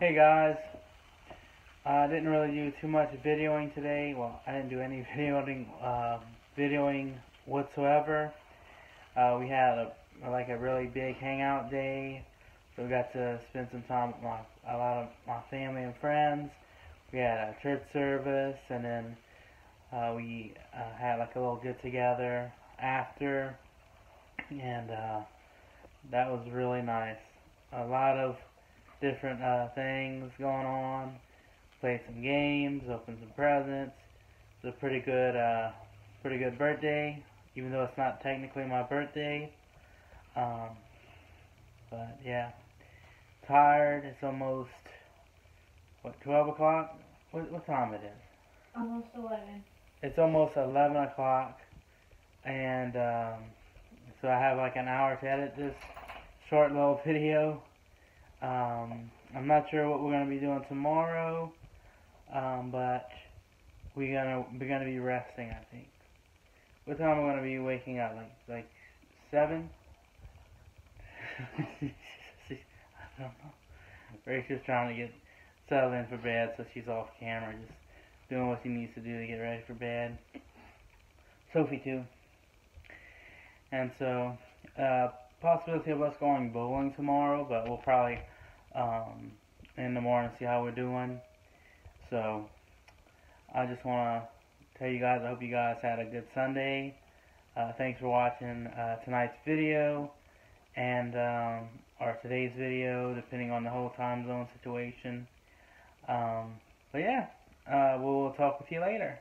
Hey guys, I didn't really do too much videoing today. Well, I didn't do any videoing, uh, videoing whatsoever. Uh, we had a, like a really big hangout day, so we got to spend some time with my, a lot of my family and friends. We had a church service, and then uh, we uh, had like a little get together after, and uh, that was really nice. A lot of different uh, things going on. Played some games, opened some presents. It's a pretty good, uh, pretty good birthday, even though it's not technically my birthday. Um, but yeah, tired. It's almost what 12 o'clock. What, what time it is? Almost 11. It's almost 11 o'clock, and um, so I have like an hour to edit this short little video. Um, I'm not sure what we're gonna be doing tomorrow, um, but we're gonna we're gonna be resting. I think. What time am gonna be waking up? Like like seven? I don't know. Rachel's trying to get settled in for bed, so she's off camera, just doing what she needs to do to get ready for bed. Sophie too. And so, uh, possibility of us going bowling tomorrow, but we'll probably um, in the morning, see how we're doing. So, I just want to tell you guys, I hope you guys had a good Sunday. Uh, thanks for watching uh, tonight's video and um, or today's video, depending on the whole time zone situation. Um, but yeah, uh, we'll talk with you later.